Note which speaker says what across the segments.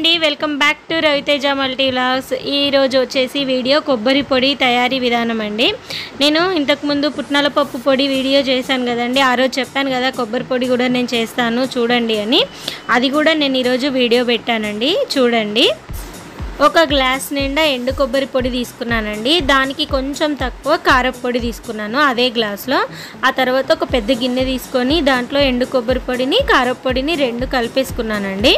Speaker 1: అండి welcome back to Raviteja multi vlogs. ఈరోజు వచ్చేసి వీడియో కొబ్బరి పొడి తయారీ విధానం అండి. నేను ఇంతకుముందు పుట్నాల పప్పు పొడి వీడియో చేశాను కదండి. ఆ రోజు చెప్పాను కదా కొబ్బరి పొడి కూడా నేను చేస్తాను చూడండి అని. అది కూడా నేను ఈరోజు వీడియో పెట్టానండి. చూడండి. ఒక గ్లాస్ నిండా ఎండు కొబ్బరి పొడి తీసుకున్నానండి. దానికి కొంచెం తక్కువ కారపు పొడి తీసుకున్నాను అదే గ్లాస్లో. ఆ తర్వాత ఒక పెద్ద గిన్నె తీసుకొని దాంట్లో ఎండు కొబ్బరి పొడిని కారపు పొడిని రెండు కలిపేసుకున్నానండి.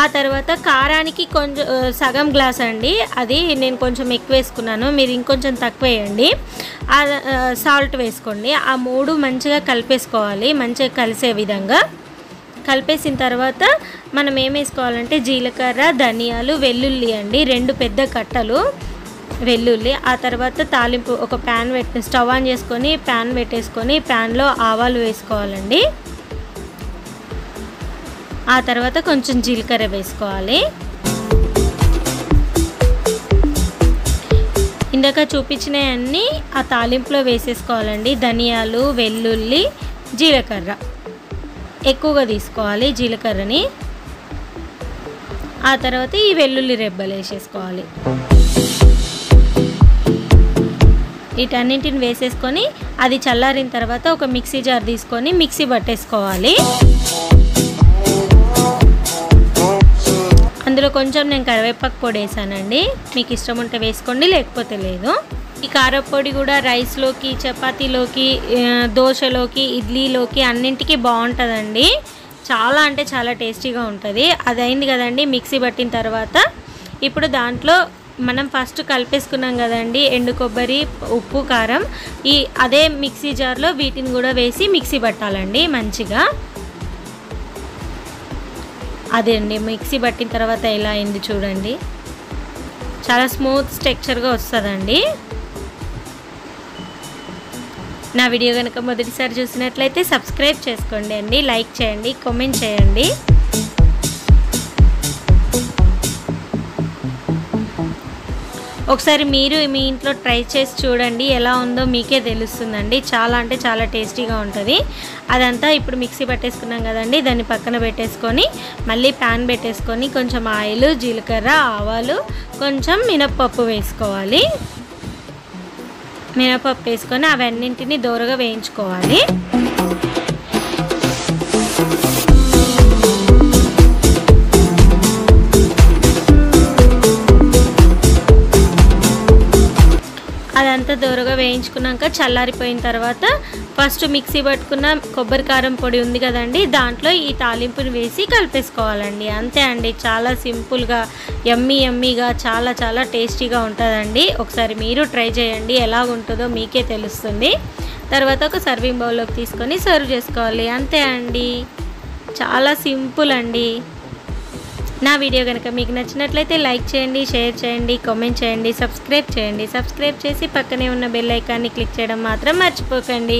Speaker 1: ఆ తర్వాత కారానికి కొంచెం సగం గ్లాస్ అండి. అది నేను కొంచెం ఎక్కువ వేసుకున్నాను. మీరు ఇంకొంచెం తక్కువ వేయండి. సాల్ట్ వేసుకోండి. ఆ మూడు మంచిగా కలిపేసుకోవాలి. మంచిగా కలిసే విధంగా. కలిపేసిన తర్వాత మనం ఏం వేసుకోవాలంటే జీలకర్ర ధనియాలు వెల్లుల్లి అండి. రెండు పెద్ద కట్టలు వెల్లుల్లి. ఆ తర్వాత తాలింపు ఒక ప్యాన్ పెట్టి స్టవ్ ఆన్ చేసుకొని ప్యాన్ పెట్టేసుకొని ప్యాన్లో ఆవాలు వేసుకోవాలండి. ఆ తర్వాత కొంచెం జీలకర్ర వేసుకోవాలి. ఇందాక చూపించినవన్నీ ఆ తాలింపులో వేసేసుకోవాలండి. ధనియాలు వెల్లుల్లి జీలకర్ర. ఎక్కువగా తీసుకోవాలి జీలకర్రని. ఆ తర్వాత ఈ వెల్లుల్లి రెబ్బలు వేసేసుకోవాలి. వీటన్నింటిని వేసేసుకొని అది చల్లారిన తర్వాత ఒక మిక్సీ జార్ తీసుకొని మిక్సీ పట్టేసుకోవాలి. ఇందులో కొంచెం నేను కరివేపాకు పొడి వేసానండి. మీకు ఇష్టం ఉంటే వేసుకోండి లేకపోతే లేదు. ఈ కారపొడి కూడా రైస్లోకి చపాతీలోకి దోశలోకి ఇడ్లీలోకి అన్నింటికి బాగుంటుందండి. చాలా అంటే చాలా టేస్టీగా ఉంటుంది. అది అయింది కదండి మిక్సీ పట్టిన తర్వాత. ఇప్పుడు దాంట్లో మనం ఫస్ట్ కలిపేసుకున్నాం కదండి ఎండు కొబ్బరి ఉప్పు కారం. ఈ అదే మిక్సీ జార్లో వీటిని కూడా వేసి మిక్సీ పట్టాలండి మంచిగా. అదే అండి మిక్సీ పట్టిన తర్వాత ఎలా అయింది చూడండి. చాలా స్మూత్ స్ట్రక్చర్గా వస్తుందండి. నా వీడియో కనుక మొదటిసారి చూసినట్లయితే సబ్స్క్రైబ్ చేసుకోండి అండి లైక్ చేయండి కామెంట్ చేయండి. ఒకసారి మీరు మీ ఇంట్లో ట్రై చేసి చూడండి ఎలా ఉందో మీకే తెలుస్తుందండి. చాలా అంటే చాలా టేస్టీగా ఉంటుంది. అదంతా ఇప్పుడు మిక్సీ పట్టేసుకున్నాం కదండి దాన్ని పక్కన పెట్టేసుకొని మళ్ళీ ప్యాన్ పెట్టేసుకొని కొంచెం ఆయిల్ జీలకర్ర ఆవాలు కొంచెం మినప్పప్పు వేసుకోవాలి. మినపప్పు వేసుకొని అవన్నింటిని దోరగా వేయించుకోవాలి. అదంతా దోరగా వేయించుకున్నాక చల్లారిపోయిన తర్వాత ఫస్ట్ మిక్సీ పట్టుకున్న కొబ్బరి కారం పొడి ఉంది కదండి దాంట్లో ఈ తాలింపుని వేసి కలిపేసుకోవాలండి. అంతే అండి చాలా సింపుల్గా ఎమ్మీ ఎమ్మీగా చాలా చాలా టేస్టీగా ఉంటుందండి. ఒకసారి మీరు ట్రై చేయండి ఎలా ఉంటుందో మీకే తెలుస్తుంది. తర్వాత ఒక సర్వింగ్ బౌల్లోకి తీసుకొని సర్వ్ చేసుకోవాలి. అంతే అండి చాలా సింపుల్ అండి. నా వీడియో కనుక మీకు నచ్చినట్లయితే లైక్ చేయండి షేర్ చేయండి కామెంట్ చేయండి సబ్స్క్రైబ్ చేయండి. సబ్స్క్రైబ్ చేసి పక్కనే ఉన్న బెల్ ఐకాన్ని క్లిక్ చేయడం మాత్రం మర్చిపోకండి.